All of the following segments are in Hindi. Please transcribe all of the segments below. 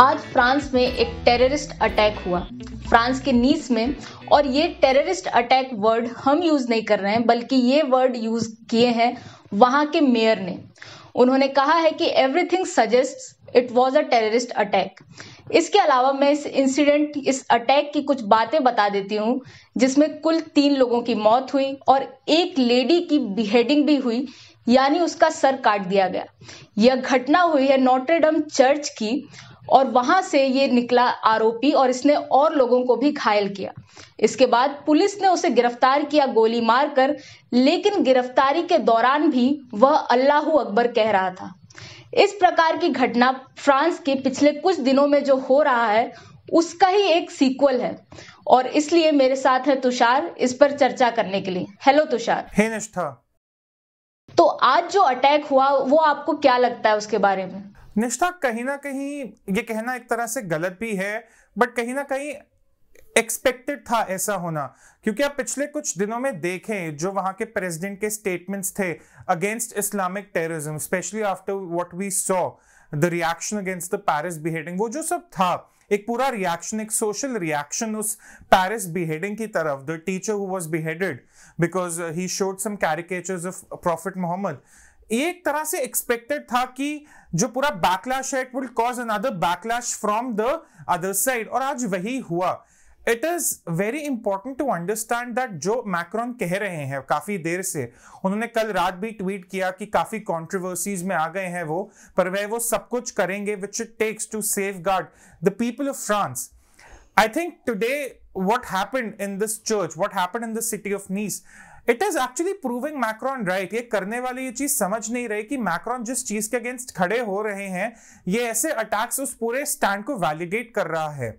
आज फ्रांस में एक टेररिस्ट अटैक हुआ। फ्रांस के नीस में। और ये टेररिस्ट अटैक वर्ड हम यूज़ नहीं कर रहे हैं, बल्कि ये वर्ड यूज़ किए हैं वहाँ के मेयर ने। उन्होंने कहा है कि everything suggest it was a terrorist attack इसके अलावा मैं इस इंसिडेंट इस अटैक की कुछ बातें बता देती हूँ, जिसमें कुल तीन लोगों की मौत हुई और एक लेडी की बिहेडिंग भी हुई, यानी उसका सर काट दिया गया। यह घटना हुई है नोट्रेडम चर्च की और वहाँ से ये निकला आरोपी और इसने और लोगों को भी घायल किया। इसके बाद पुलिस ने उसे गिरफ़्तार किया गोली मारकर लेकिन गिरफ्तारी के दौरान भी वह अल्लाह अकबर कह रहा था। इस प्रकार की घटना फ्रांस के पिछले कुछ दिनों में जो हो रहा है उसका ही एक सीक्वल है। और इसलिए मेरे साथ है तुषार इस पर चर्चा करने के लिए। हेलो तुषार। हे निष्ठा। तो आज जो अटैक हुआ वो आपको क्या लगता है उसके बारे में? निष्ठा कहीं ना कहीं ये कहना एक तरह से गलत भी है बट कहीं ना कहीं एक्सपेक्टेड था ऐसा होना। क्योंकि आप पिछले कुछ दिनों में देखें, जो वहाँ के प्रेसिडेंट के स्टेटमेंट्स थे against Islamic terrorism specially after what we saw the reaction against the Paris beheading वो जो सब था, एक पूरा रिएक्शन एक सोशल रिएक्शन उस पेरिस बिहेडिंग की तरफ़ the teacher who was beheaded because he showed some caricatures of prophet Mohammad एक तरह से एक्सपेक्टेड था कि जो पूरा बैकलैश है it will cause another backlash from the other side और आज वही हुआ। It is very important to understand that जो मैक्रॉन कह रहे हैं, काफ़ी देर से, उन्होंने कल रात भी ट्वीट किया कि काफ़ी कॉन्ट्रोवर्सीज में आ गए हैं वो, पर वह वो सब कुछ करेंगे which it takes to safeguard the people of France I think today what happened in this church, what happened in the city of nice it is actually proving Macron right ये करने वाले ये चीज़ समझ नहीं रहे कि मैक्रॉन जिस चीज़ के अगेंस्ट खड़े हो रहे हैं, ये ऐसे अटैक्स उस पूरे स्टैंड को वैलिडेट कर रहा है।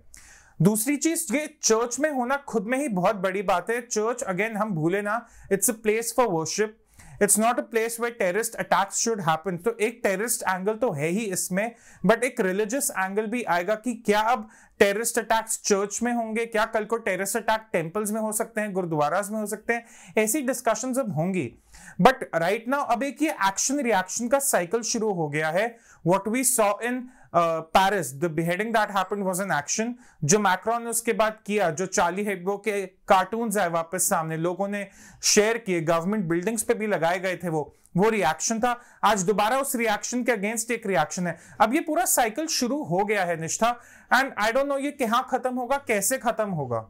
दूसरी चीज़, ये चर्च में होना खुद में ही बहुत बड़ी बात है। चर्च अगेन हम भूले ना it's a place for worship it's not a place where terrorist attacks should happen तो एक टेररिस्ट एंगल तो है ही इसमें बट एक रिलीजियस एंगल भी आएगा कि क्या अब टेररिस्ट अटैक्स चर्च में होंगे, क्या कल को टेररिस्ट अटैक टेम्पल्स में हो सकते हैं, गुरुद्वाराज में हो सकते हैं? ऐसी डिस्कशन अब होंगी। बट राइट नाउ अब एक ये एक्शन रिएक्शन का साइकिल शुरू हो गया है। What we saw in Paris the beheading that happened was an action जो मैक्रॉन ने उसके बाद किया, जो चार्ली हेब्गो के कार्टून्स आए वापस सामने, लोगों ने शेयर किए गवर्नमेंट बिल्डिंग्स पे भी लगाए गए थे वो वो रिएक्शन था। आज दोबारा उस रिएक्शन के अगेंस्ट एक रिएक्शन है। अब ये पूरा साइकिल शुरू हो गया है, निष्ठा। एंड आई डोंट नो ये कहाँ खत्म होगा, कैसे खत्म होगा?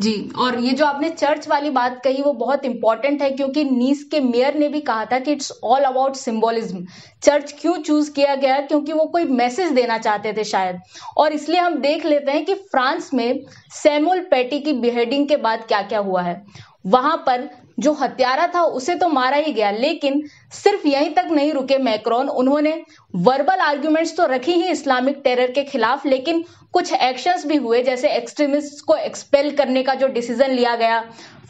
जी, और ये जो आपने चर्च वाली बात कही, वो बहुत इंपॉर्टेंट है, क्योंकि नीस के मेयर ने भी कहा था कि it's all about symbolism church क्यों चूज़ किया गया? क्योंकि वो कोई मैसेज देना चाहते थे शायद। और इसलिए हम देख लेते हैं कि फ्रांस में सैमुअल पैटी की बिहेडिंग के बाद क्या क्या हुआ है। वहाँ पर जो हत्यारा था, उसे तो मारा ही गया, लेकिन सिर्फ़ यहीं तक नहीं रुके मैक्रोन। उन्होंने वर्बल आर्ग्यूमेंट्स तो रखी ही इस्लामिक टेरर के खिलाफ, लेकिन कुछ एक्शंस भी हुए, जैसे एक्सट्रीमिस्ट को एक्सपेल करने का जो डिसीज़न लिया गया।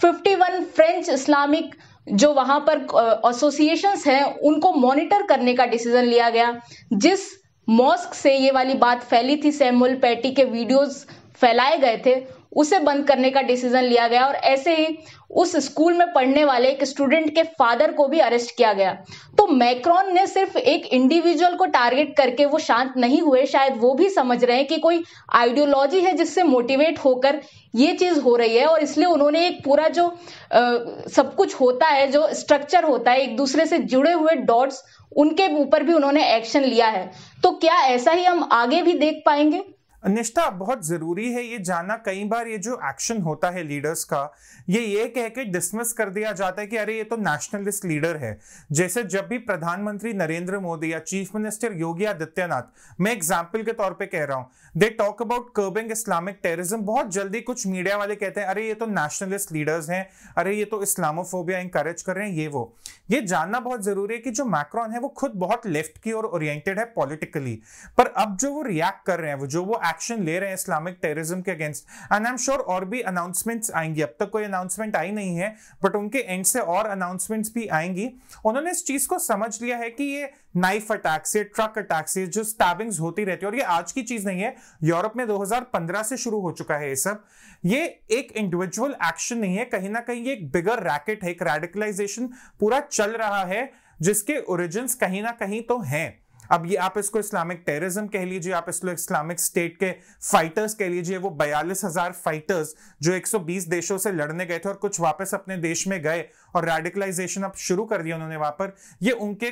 51 फ्रेंच इस्लामिक जो वहाँ पर एसोसिएशंस हैं, उनको मॉनिटर करने का डिसीज़न लिया गया। जिस मॉस्क से ये वाली बात फैली थी, सैमुअल पैटी के वीडियोस फैलाए गए थे उसे बंद करने का डिसीज़न लिया गया और ऐसे ही उस स्कूल में पढ़ने वाले एक स्टूडेंट के फादर को भी अरेस्ट किया गया। तो मैक्रॉन ने सिर्फ़ एक इंडिविजुअल को टारगेट करके वो शांत नहीं हुए। शायद वो भी समझ रहे हैं कि कोई आइडियोलॉजी है जिससे मोटिवेट होकर ये चीज़ हो रही है और इसलिए उन्होंने एक पूरा जो आ, सब कुछ होता है जो स्ट्रक्चर होता है एक दूसरे से जुड़े हुए डॉट्स उनके ऊपर भी उन्होंने एक्शन लिया है। तो क्या ऐसा ही हम आगे भी देख पाएँगे? निष्ठा बहुत ज़रूरी है, ये जानना कई बार ये जो एक्शन होता है लीडर्स का, ये ये कह के डिसमिस कर दिया जाता है कि अरे ये तो नेशनलिस्ट लीडर है। जैसे जब भी प्रधानमंत्री नरेंद्र मोदी या चीफ मिनिस्टर योगी आदित्यनाथ, मैं एग्ज़ाम्पल के तौर पे कह रहा हूँ they talk about curbing Islamic terrorism बहुत जल्दी कुछ मीडिया वाले कहते हैं, अरे ये तो नेशनलिस्ट लीडर्स हैं, अरे ये तो इस्लामोफोबिया इंकरेज कर रहे हैं, ये वो। ये जानना बहुत ज़रूरी है कि जो मैक्रॉन है वो खुद बहुत लेफ़्ट की ओर ओरिएंटेड है पॉलिटिकली पर अब जो वो रिएक्ट कर रहे हैं जो वो एक्शन ले रहे हैं इस्लामिक टेररिज्म के against and I am sure और भी अनाउंसमेंट्स आएँगी। अब तक कोई अनाउंसमेंट आई नहीं है बट उनके एंड से और अनाउंसमेंट्स भी आएँगी। उन्होंने इस चीज़ को समझ लिया है कि ये नाइफ अटैक से ट्रक अटैक से जो स्टैबिंग्स होती रहती है, और ये आज की चीज़ नहीं है, यूरोप में 2015 से शुरू हो चुका है ये सब। ये एक इंडिविजुअल एक्शन नहीं है, कहीं ना कहीं ये एक बिगर रैकेट है, एक रेडिकलाइजेशन पूरा चल रहा है, जिसके ओरिजिन कहीं ना कहीं तो हैं। अब ये आप इसको इस्लामिक टेररिज्म कह लीजिए, आप इसको इस्लामिक स्टेट के फाइटर्स कह लीजिए, वो बयालीस हज़ार फाइटर्स जो 120 देशों से लड़ने गए थे और कुछ वापस अपने देश में गए और रेडिकलाइजेशन अब शुरू कर दिया उन्होंने वहाँ पर। ये उनके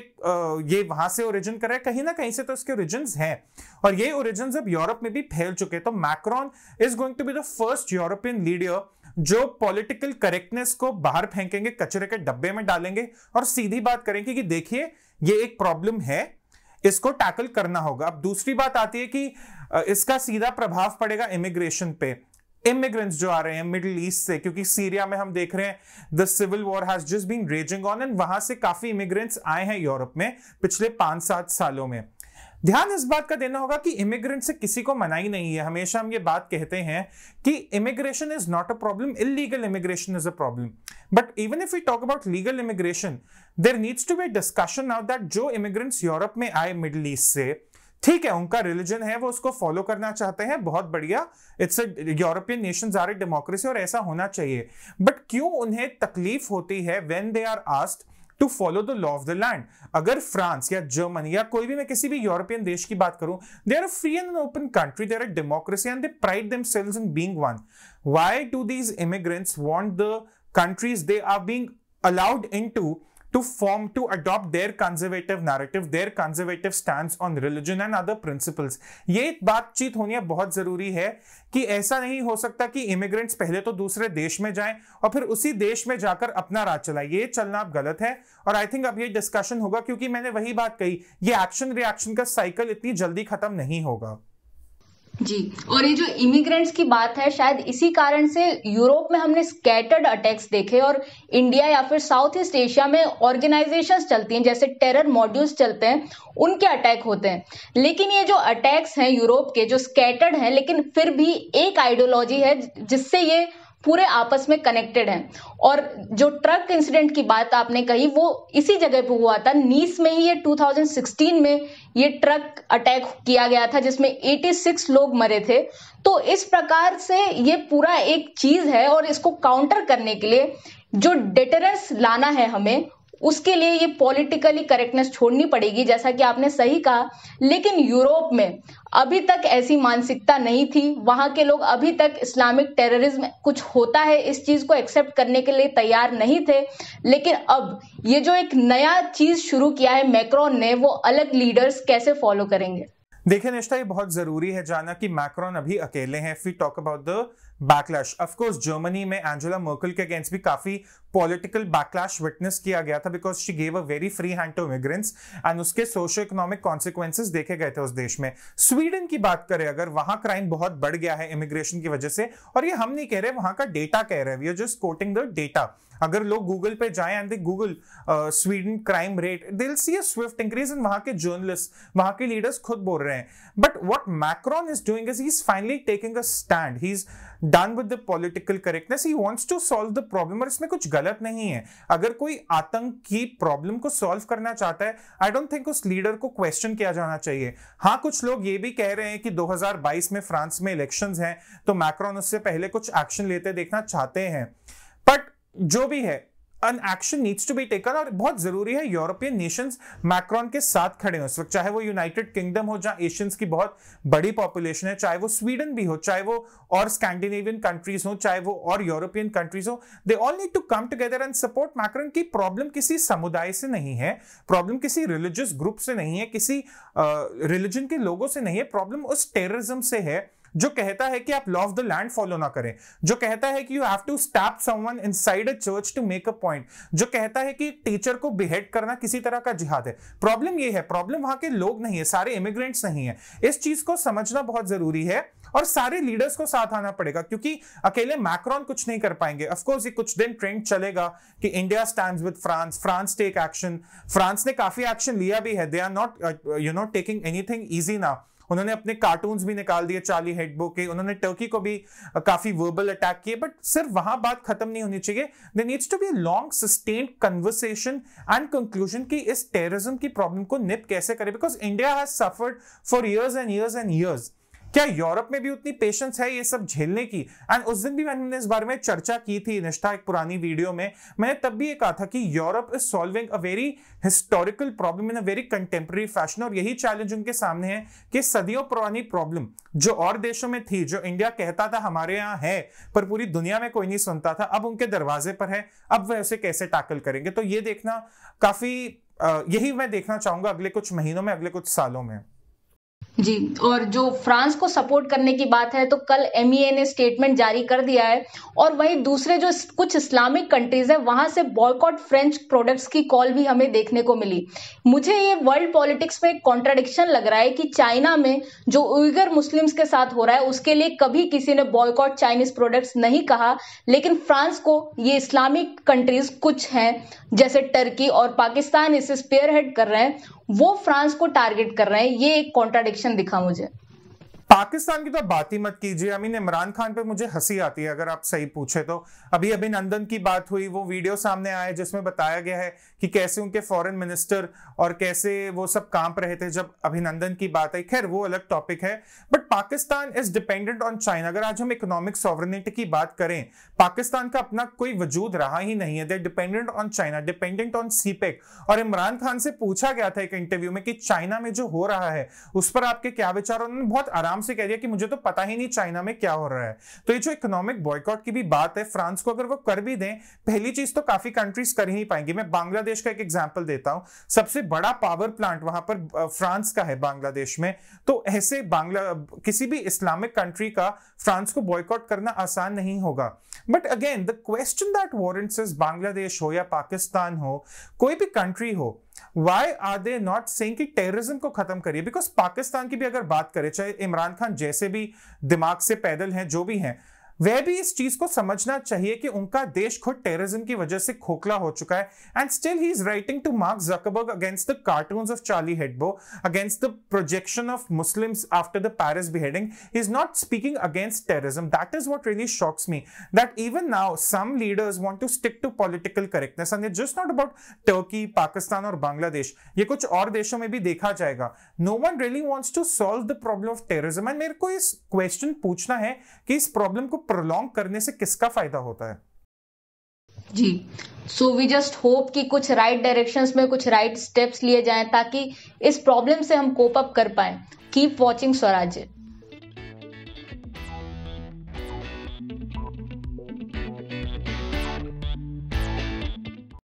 ये वहाँ से ओरिजिन कर रहे कहीं ना कहीं से तो इसके ओरिजिन हैं। और ये ओरिजिन अब यूरोप में भी फैल चुके तो Macron is going to be the first European leader जो पॉलिटिकल करेक्टनेस को बाहर फेंकेंगे, कचरे के डब्बे में डालेंगे और सीधी बात करेंगे कि देखिए, ये एक प्रॉब्लम है। इसको टैकल करना होगा। अब दूसरी बात आती है कि इसका सीधा प्रभाव पड़ेगा इमिग्रेशन पे। इमिग्रेंट्स जो आ रहे हैं मिडिल ईस्ट से, क्योंकि सीरिया में हम देख रहे हैं the civil war has just been raging on and वहाँ से काफ़ी इमिग्रेंट्स आए हैं यूरोप में पिछले पाँच सात सालों में। ध्यान इस बात का देना होगा कि इमिग्रेंट से किसी को मनाई नहीं है। हमेशा हम ये बात कहते हैं कि immigration is not a problem illegal immigration is a problem but even if you talk about legal immigration there needs to be discussion now that जो इमिग्रेंट्स यूरोप में आए मिडल ईस्ट से, ठीक है, उनका रिलीजन है, वो उसको फॉलो करना चाहते हैं, बहुत बढ़िया। It's European nation are a democracy और ऐसा होना चाहिए। बट क्यों उन्हें तकलीफ़ होती है when they are asked to follow the law of the land अगर फ्रांस या जर्मनी या कोई भी मैं किसी भी यूरोपियन देश की बात करूँ they are free and open country there are democracy and they pride themselves in being one why do these immigrants want the countries they are being allowed into to form to adopt their conservative narrative, their conservative stance on religion and other principles. ये बातचीत होनी बहुत ज़रूरी है कि ऐसा नहीं हो सकता कि इमिग्रेंट्स पहले तो दूसरे देश में जाएँ और फिर उसी देश में जाकर अपना राज चलाए। ये चलना अब गलत है और आई थिंक अब ये डिस्कशन होगा क्योंकि मैंने वही बात कही, ये एक्शन रिएक्शन का साइकिल इतनी जल्दी खत्म नहीं होगा। जी, और ये जो इमिग्रेंट्स की बात है, शायद इसी कारण से यूरोप में हमने स्कैटर्ड अटैक्स देखे और इंडिया या फिर साउथ ईस्ट एशिया में ऑर्गेनाइजेशंस चलती हैं, जैसे टेरर मॉड्यूल्स चलते हैं, उनके अटैक होते हैं। लेकिन ये जो अटैक्स हैं यूरोप के, जो स्कैटर्ड हैं, लेकिन फिर भी एक आइडियोलॉजी है जिससे ये पूरे आपस में कनेक्टेड हैं। और जो ट्रक इंसिडेंट की बात आपने कही, वो इसी जगह पे हुआ था। नीस में ही ये 2016 में ये ट्रक अटैक किया गया था, जिसमें 86 लोग मरे थे। तो इस प्रकार से ये पूरा एक चीज़ है और इसको काउंटर करने के लिए जो डेटरेंस लाना है हमें उसके लिए ये पॉलिटिकली करेक्टनेस छोड़नी पड़ेगी, जैसा कि आपने सही कहा। लेकिन यूरोप में अभी तक ऐसी मानसिकता नहीं थी। वहाँ के लोग अभी तक इस्लामिक टेररिज्म कुछ होता है, इस चीज़ को एक्सेप्ट करने के लिए तैयार नहीं थे। लेकिन अब ये जो एक नया चीज़ शुरू किया है मैक्रोन ने, वो अलग लीडर्स कैसे फॉलो करेंगे? देखिए निष्ठा ये बहुत ज़रूरी है जाना कि मैक्रोन अभी अकेले हैं। We talk about the backlash of course Germany में एंजेला मर्कल के अगेंस्ट भी काफ़ी पॉलिटिकल बैकलैश विटनेस किया गया था because she gave a very free hand to immigrants and उसके सोशो इकोनॉमिक कॉन्सिक्वेंसेज देखे गए थे उस देश में। स्वीडन की बात करें अगर, वहाँ क्राइम बहुत बढ़ गया है इमिग्रेशन की वजह से और ये हम नहीं कह रहे, वहाँ का डेटा कह रहे हैं। We are just quoting the data अगर लोग गूगल पे जाए and they Google Sweden crime rate they'll see a Swift increase in वहाँ के जर्नलिस्ट वहाँ के लीडर्स खुद बोल रहे हैं। But what Macron is doing is he is finally taking a stand he is done with the political correctness he wants to solve the problem और इसमें कुछ गलत नहीं है। अगर कोई आतंक की प्रॉब्लम को सॉल्व करना चाहता है आई डोंट थिंक उस लीडर को क्वेश्चन किया जाना चाहिए। हाँ कुछ लोग ये भी कह रहे हैं कि 2022 में फ्रांस में इलेक्शन हैं तो मैक्रॉन उससे पहले कुछ एक्शन लेते देखना चाहते हैं। बट जो भी है an action needs to be taken और बहुत ज़रूरी है यूरोपियन नेशंस मैक्रॉन के साथ खड़े हो इस वक्त चाहे वो यूनाइटेड किंगडम हो जहाँ एशियंस की बहुत बड़ी पॉपुलेशन है चाहे वो स्वीडन भी हो चाहे वो और स्कैंडिनेवियन कंट्रीज़ हो चाहे वो और यूरोपियन कंट्रीज़ हो they all need to come together and support Macron की प्रॉब्लम किसी समुदाय से नहीं है प्रॉब्लम किसी रिलीजियस ग्रुप से नहीं है किसी रिलीजन uh, के लोगों से नहीं है प्रॉब्लम उस टेररिज्म से है जो कहता है कि आप law of the land follow ना करें। जो कहता है कि you have to stab someone inside a church to make a point जो कहता है कि टीचर को बिहेड करना किसी तरह का जिहाद है। प्रॉब्लम ये है प्रॉब्लम वहाँ के लोग नहीं है, सारे इमिग्रेंट्स नहीं है। इस चीज़ को समझना बहुत ज़रूरी है और सारे लीडर्स को साथ आना पड़ेगा क्योंकि अकेले मैक्रॉन कुछ नहीं कर पाएँगे। ऑफकोर्स ये कुछ दिन ट्रेंड चलेगा कि India stand with France France take action France ने काफ़ी एक्शन लिया भी है। They are not you know taking anything easy ना उन्होंने अपने कार्टून्स भी निकाल दिए चार्ली हेडबो के। उन्होंने टर्की को भी काफ़ी वर्बल अटैक किए बट सिर्फ़ वहाँ बात खत्म नहीं होनी चाहिए। They needs to be long sustained conversation and conclusion की इस टेररिज्म की प्रॉब्लम को निप कैसे करें? Because India has suffered for years and years and years क्या यूरोप में भी उतनी पेशेंस है ये सब झेलने की? एंड उस दिन भी मैंने इस बारे में चर्चा की थी, निष्ठा, एक पुरानी वीडियो में। मैंने तब भी ये कहा था कि Europe is solving a very historical problem in a very contemporary fashion और यही चैलेंज उनके सामने है कि सदियों पुरानी प्रॉब्लम जो और देशों में थी, जो इंडिया कहता था हमारे यहाँ है, पर पूरी दुनिया में कोई नहीं सुनता था, अब उनके दरवाजे पर है, अब वह उसे कैसे टैकल करेंगे? तो ये देखना काफ़ी यही मैं देखना चाहूँगा अगले कुछ महीनों में, अगले कुछ सालों में। जी, और जो फ्रांस को सपोर्ट करने की बात है तो कल एम e ने स्टेटमेंट जारी कर दिया है, और वहीं दूसरे जो कुछ इस्लामिक कंट्रीज़ है, वहाँ से बॉयकॉट फ्रेंच प्रोडक्ट्स की कॉल भी हमें देखने को मिली। मुझे ये वर्ल्ड पॉलिटिक्स में एक कॉन्ट्राडिक्शन लग रहा है कि चाइना में जो उइगर मुस्लिम्स के साथ हो रहा है, उसके लिए कभी किसी ने बॉयकॉट चाइनीज़ प्रोडक्ट्स नहीं कहा, लेकिन फ्रांस को ये इस्लामिक कंट्रीज़ कुछ हैं, जैसे टर्की और पाकिस्तान इसे स्पेयर हेड कर रहे हैं, वो फ्रांस को टारगेट कर रहे हैं, ये एक कॉन्ट्राडिक्शन दिखा मुझे। पाकिस्तान की तो बात ही मत कीजिए। आई मीन इमरान खान पे मुझे हँसी आती है, अगर आप सही पूछे तो। अभी अभिनंदन की बात हुई, वो वीडियो सामने आया जिसमें बताया गया है कि कैसे उनके फॉरेन मिनिस्टर और कैसे वो सब काँप रहे थे जब अभिनंदन की बात आई। खैर, वो अलग टॉपिक है। But Pakistan is dependent on China अगर आज हम इकोनॉमिक सॉवरनिटी की बात करें, पाकिस्तान का अपना कोई वजूद रहा ही नहीं है। They dependent on China dependent on CPEC और इमरान खान से पूछा गया था एक इंटरव्यू में कि चाइना में जो हो रहा है, उस पर आपके क्या विचार उन्होंने बहुत आराम से कह दिया कि मुझे तो पता ही नहीं चाइना में क्या हो रहा है। तो ये जो इकोनॉमिक बॉयकॉट की भी बात है, फ्रांस को अगर वो कर भी दें, पहली चीज़ तो काफ़ी कंट्रीज़ कर ही नहीं पाएँगी। मैं बांग्लादेश का एक एग्ज़ाम्पल देता हूँ। सबसे बड़ा पावर प्लांट वहाँ पर फ्रांस का है, बांग्लादेश में। तो ऐसे बांग्ला, किसी भी इस्लामिक कंट्री का फ्रांस को बॉयकॉट करना आसान नहीं होगा। But again the question that warrants Bangladesh हो या पाकिस्तान हो, कोई भी कंट्री हो why are they not saying कि टेररिज्म को खत्म करिए? बिकॉज़ पाकिस्तान की भी अगर बात करें, चाहे इमरान खान जैसे भी दिमाग से पैदल हैं, जो भी हैं वह भी इस चीज़ को समझना चाहिए कि उनका देश खुद टेररिज्म की वजह से खोखला हो चुका है। And still he is writing to Mark Zuckerberg against the cartoons of Charlie हेडबो against the projection of Muslims after the Paris beheading. He is not speaking against terrorism. That is what really shocks me, that even now some leaders want to stick to political correctness, and it's just not about turkey, pakistan और बांग्लादेश ये कुछ और देशों में भी देखा जाएगा। No one really wants to solve the problem of terrorism and मेरे को इस क्वेश्चन पूछना है कि इस प्रॉब्लम को प्रोलॉन्ग करने से किसका फ़ायदा होता है? जी सो वी जस्ट होप कि कुछ राइट right डायरेक्शंस में कुछ राइट स्टेप्स लिए जाएँ ताकि इस प्रॉब्लम से हम कोप अप कर पाए। कीप वॉचिंग स्वराज्य।